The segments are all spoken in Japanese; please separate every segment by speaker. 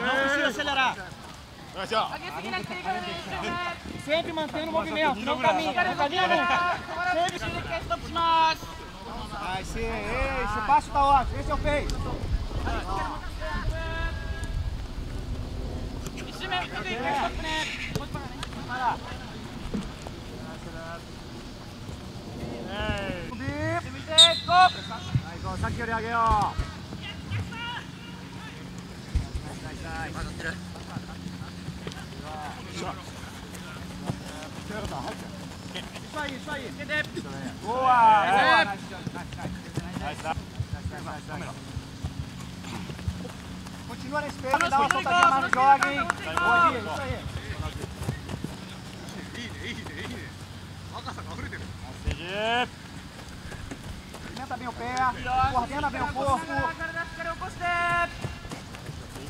Speaker 1: Não precisa acelerar. Assim, Sempre mantendo o movimento, não caminha, não caminha nunca.
Speaker 2: Sempre se quer estamos nós.
Speaker 1: Vai ser, esse passo tá ótimo, esse eu fiz. Esse mesmo, cadê? Vai lá. Subir. só que eu aqui, ó. pedra. Isso aí, isso aí. Boa! Continua nesse peito, dá uma soltadinha, de não joga, hein? Boa, Gui, isso aí. いいねいいねいいね若さが溢れてる bem o pé, coordena bem o corpo.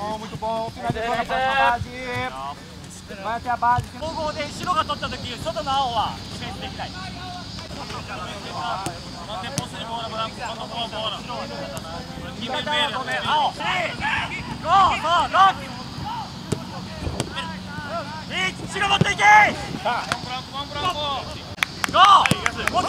Speaker 1: Bom, muito bom. Finalizou na próxima base. Vai até a base.
Speaker 3: 後方で白が取った時、外の青はディフェンスできない。白持っていけゴーもっと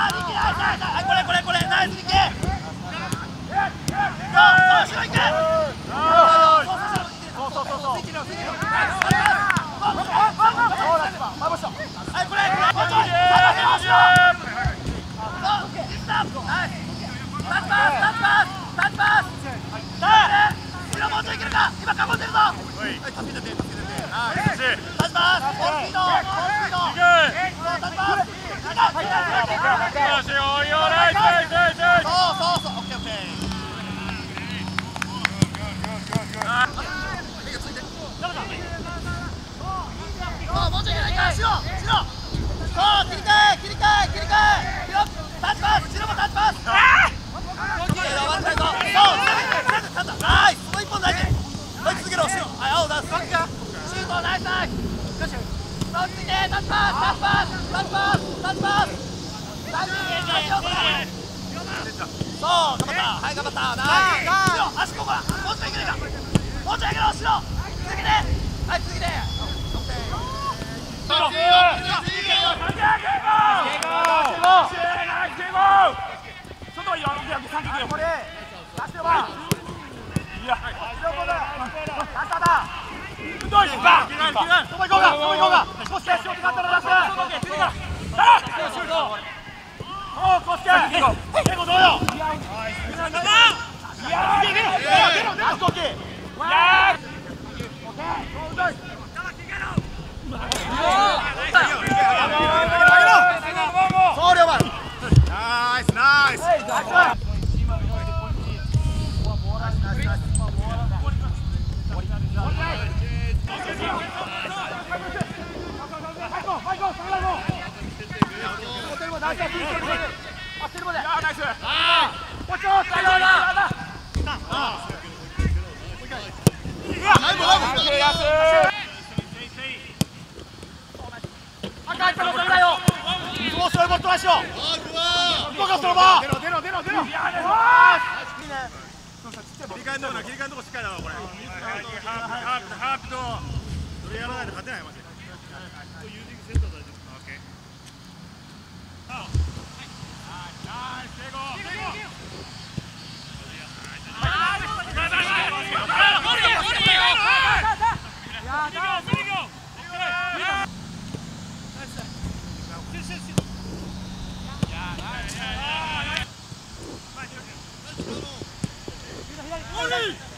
Speaker 3: これこれこれナイスいけ。けるか今囲んでるぞ。はい。助けて助けてますオン行くぞ行くぞ行くぞ行くぞ行くぞ行くぞ行く介し
Speaker 1: ようとった
Speaker 3: らハープハー
Speaker 2: プと
Speaker 3: それやらないと勝てないマジでユーティングセット大丈夫 OK ハーフはい成功成功
Speaker 1: Hey!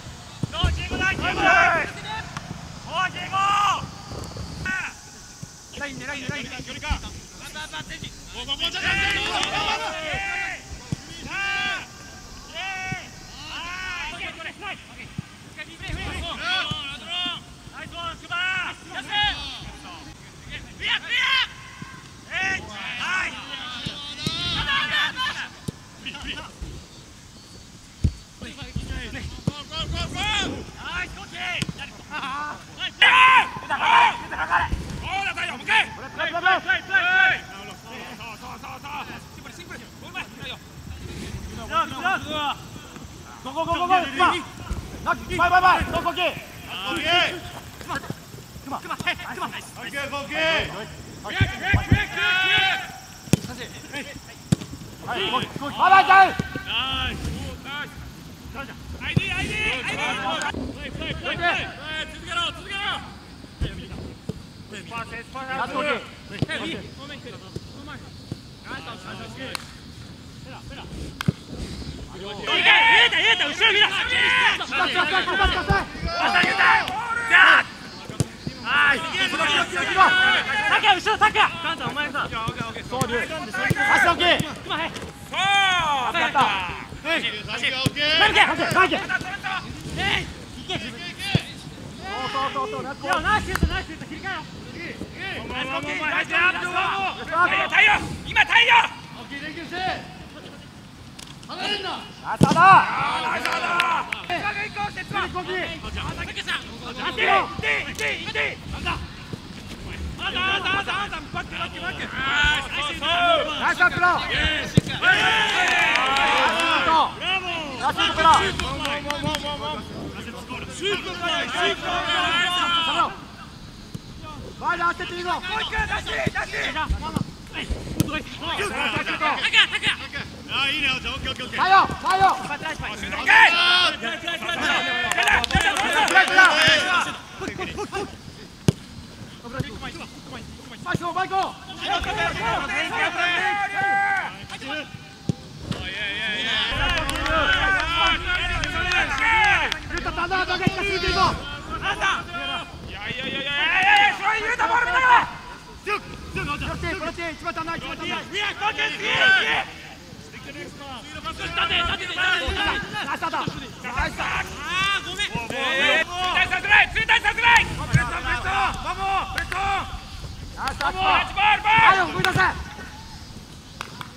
Speaker 3: 後ろ、タカ。お前さ。
Speaker 2: そ
Speaker 1: う、龍。
Speaker 2: 足
Speaker 1: 置き。
Speaker 3: 今、はい。
Speaker 2: Nice!
Speaker 1: Asciutalo! Asciuto però! Vai là, se tiro! Faio, faio! Vai go, vai go! Vamos! を踏み出せ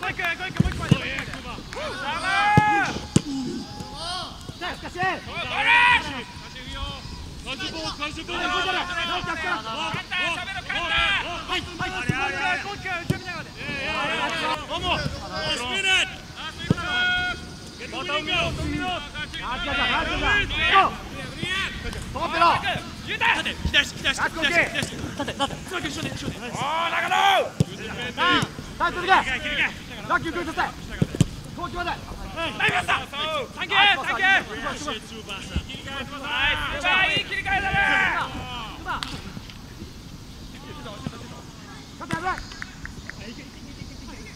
Speaker 1: 小池小池もう一個までさあ深志
Speaker 2: 完食を完食
Speaker 1: をはい
Speaker 2: はいもう
Speaker 1: 一回
Speaker 2: 小池
Speaker 1: 準備ながらでももうス
Speaker 2: ピナー Tomino, Tomino.
Speaker 1: タイトルラッキー食いさせまで
Speaker 3: サ
Speaker 2: ン
Speaker 1: キューサンキュー
Speaker 2: いい切り替えだね
Speaker 1: 危な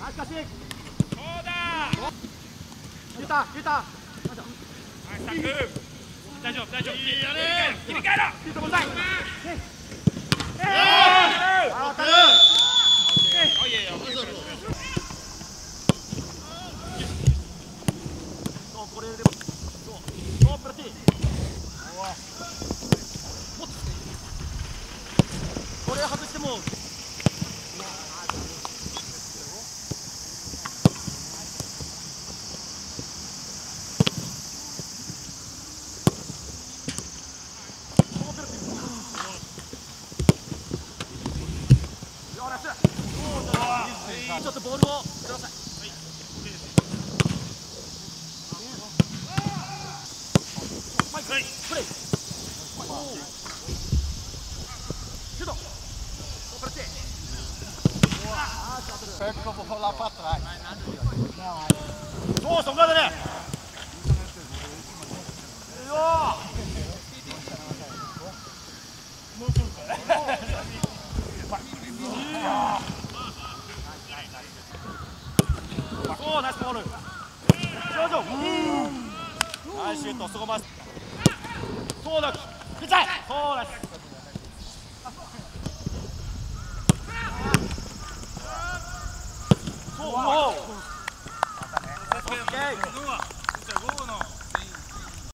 Speaker 1: いかしいそう
Speaker 2: だ
Speaker 1: ゆたゆた
Speaker 2: 大丈夫大丈夫。切り替えろ切り替えろ。
Speaker 1: 切り替えろ
Speaker 2: 예, 예. 예.
Speaker 1: 一つボールをください。はい、プレイ。シュート。Oprete. Pecco por lá para trás. Nossa, galera! Muito bem. ナイスボール。表
Speaker 3: ナイスシュートすごまそ
Speaker 1: うだ。くちゃい。そうだ。そう。